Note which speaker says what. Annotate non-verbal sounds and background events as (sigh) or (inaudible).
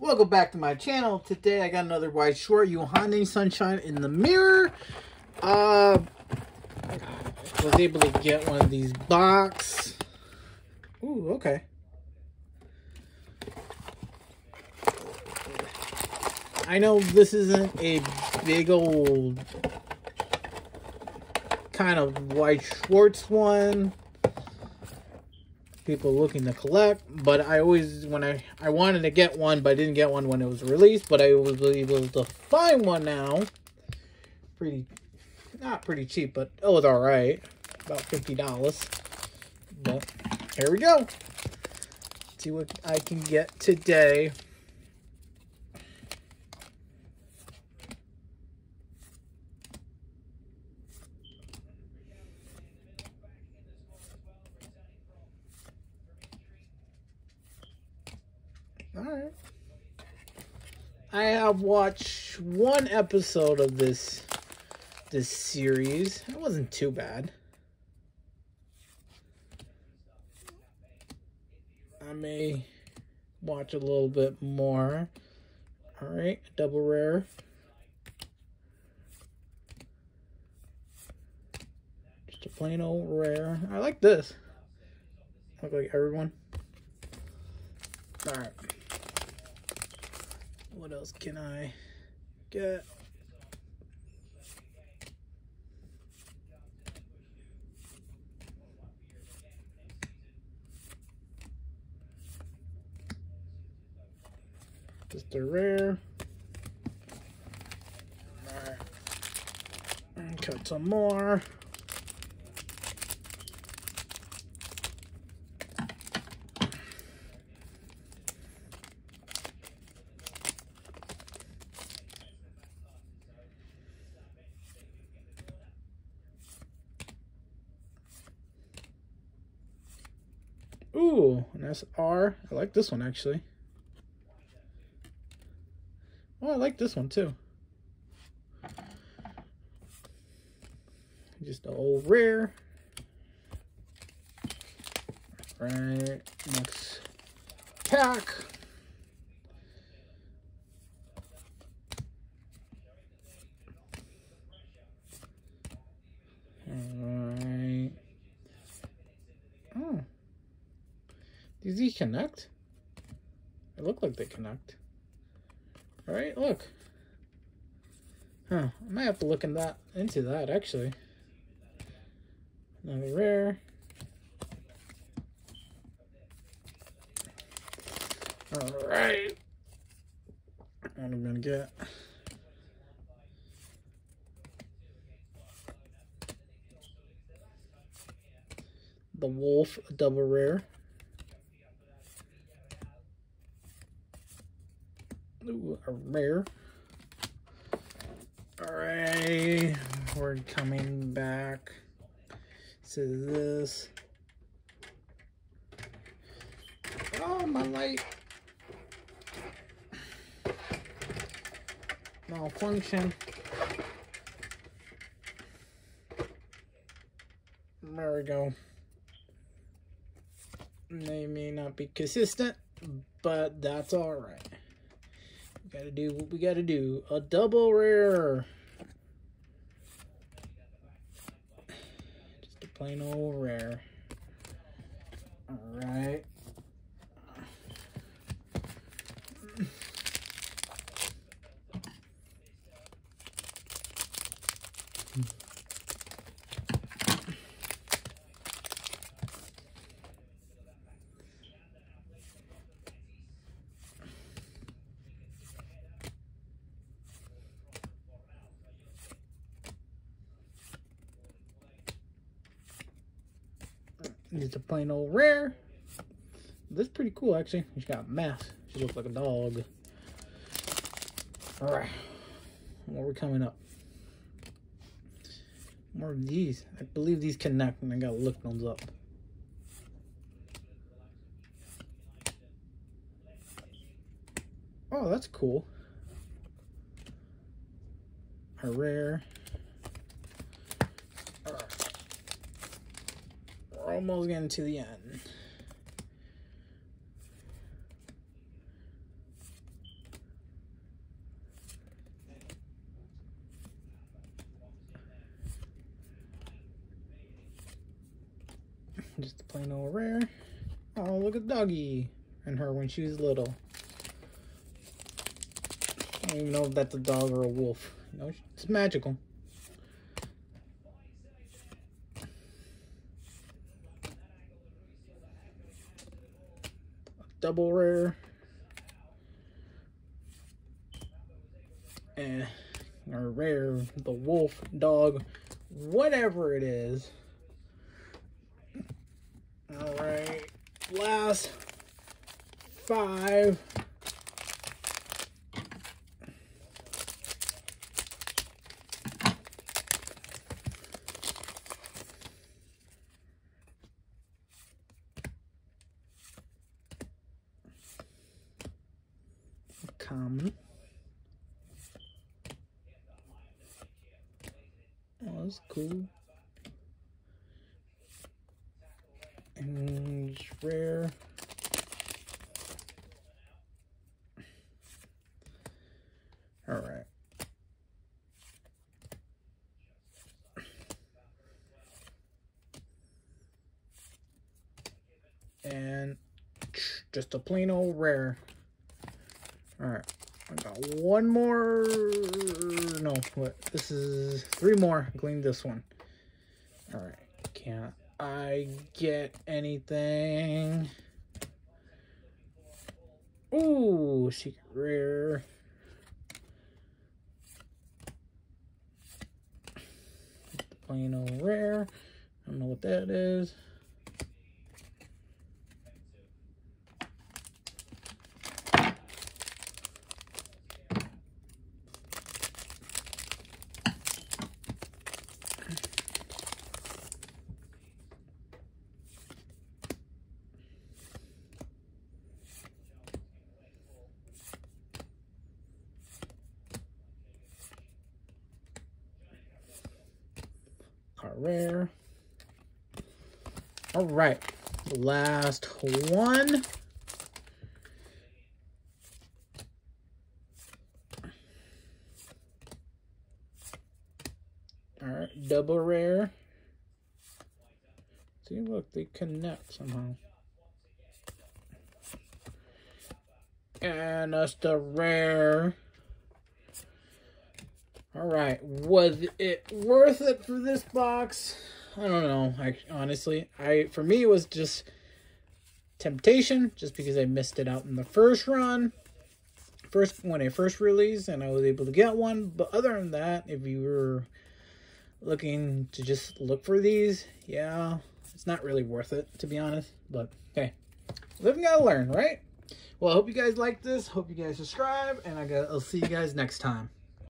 Speaker 1: Welcome back to my channel. Today I got another Weiss Schwarz, Yohane Sunshine in the mirror. Uh, I was able to get one of these box. Ooh, okay. I know this isn't a big old kind of Weiss Schwarz one people looking to collect but i always when i i wanted to get one but i didn't get one when it was released but i was able to find one now. Pretty not pretty cheap but it was all right about 50 dollars. But here we go. See what i can get today I have watched one episode of this this series. It wasn't too bad. I may watch a little bit more. Alright, double rare. Just a plain old rare. I like this. Look like everyone. Alright. What else can I get? Just a rare. Alright. Cut some more. Ooh, an SR. I like this one actually. Oh, I like this one too. Just an old rare. Right, next pack. Alright. Oh. Does these connect? They look like they connect. All right, look. Huh, I might have to look in that into that actually. Another rare. All right. What I'm gonna get. The Wolf double rare. A rare. Alright, we're coming back to this. Oh, my light. Malfunction. There we go. They may not be consistent, but that's alright. Gotta do what we gotta do. A double rare. Just a plain old rare. Alright. It's a plain old rare. This is pretty cool, actually. She's got a mask. She looks like a dog. All right. What are we coming up? More of these. I believe these connect, and I gotta look those up. Oh, that's cool. A rare. almost getting to the end. (laughs) Just a plain old rare. Oh, look at Doggy and her when she was little. I don't even know if that's a dog or a wolf. No, it's magical. Double rare. And or rare, the wolf, dog, whatever it is. All right, last five. Common. Oh, that's cool. And rare. All right. And just a plain old rare. All right. I got one more. No, what? This is three more, including this one. All right. Can't I get anything? Ooh, secret rare. Plain old rare. I don't know what that is. Rare. All right, last one. All right, double rare. See, look, they connect somehow. And that's the rare. All right, was it worth it for this box? I don't know. I honestly, I for me it was just temptation, just because I missed it out in the first run, first when I first released, and I was able to get one. But other than that, if you were looking to just look for these, yeah, it's not really worth it to be honest. But hey, living gotta learn, right? Well, I hope you guys like this. Hope you guys subscribe, and I got, I'll see you guys next time.